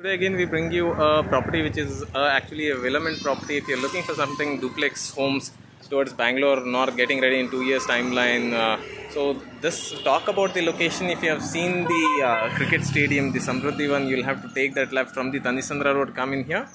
Today again we bring you a property which is uh, actually a development property. If you're looking for something duplex homes towards Bangalore North, getting ready in two years timeline. Uh, so this talk about the location. If you have seen the uh, cricket stadium, the Samruddhi one, you'll have to take that left from the Thanisandra road. Come in here,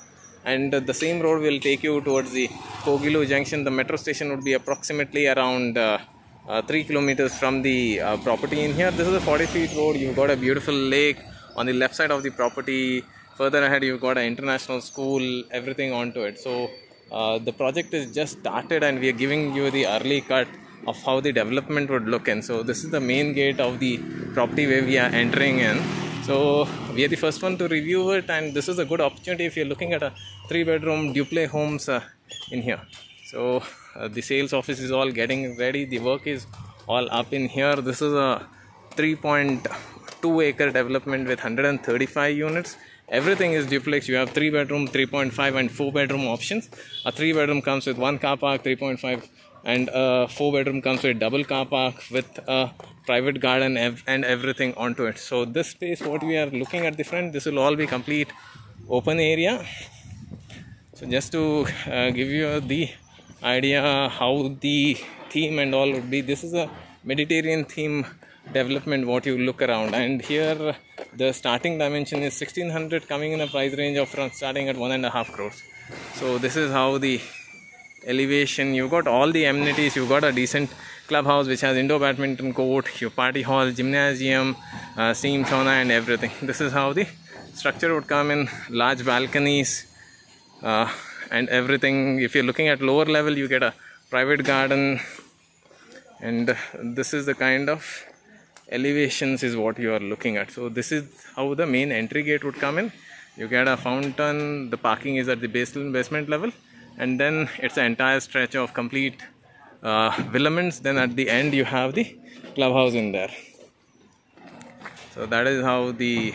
and the same road will take you towards the Kogilu junction. The metro station would be approximately around. Uh, uh, 3 kilometers from the uh, property in here this is a 40 feet road you've got a beautiful lake on the left side of the property further ahead you've got an international school everything onto it. So uh, the project is just started and we are giving you the early cut of how the development would look and so this is the main gate of the property where we are entering in. So we are the first one to review it and this is a good opportunity if you're looking at a three bedroom duplex homes uh, in here. So uh, the sales office is all getting ready. The work is all up in here. This is a 3.2 acre development with 135 units. Everything is duplex. You have 3 bedroom 3.5 and 4 bedroom options. A 3 bedroom comes with one car park 3.5 and a 4 bedroom comes with double car park with a private garden and everything onto it. So this space what we are looking at the front this will all be complete open area. So just to uh, give you the idea how the theme and all would be this is a mediterranean theme development what you look around. And here the starting dimension is 1600 coming in a price range of from starting at one and a half crores. So this is how the elevation you got all the amenities you got a decent clubhouse which has indoor badminton court your party hall gymnasium uh, steam sauna and everything. This is how the structure would come in large balconies uh, and everything. If you're looking at lower level you get a private garden. And this is the kind of elevations is what you are looking at. So this is how the main entry gate would come in. You get a fountain the parking is at the basement level and then it's an entire stretch of complete uh, then at the end you have the clubhouse in there. So that is how the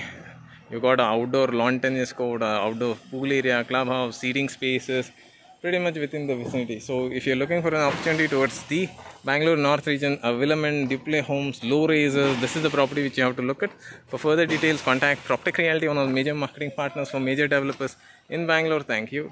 you got an outdoor lawn tennis court, outdoor pool area, clubhouse, seating spaces, pretty much within the vicinity. So if you're looking for an opportunity towards the Bangalore North region, uh, a Villament, Duplex Homes, low raises, this is the property which you have to look at. For further details, contact PropTech Realty, one of the major marketing partners for major developers in Bangalore. Thank you.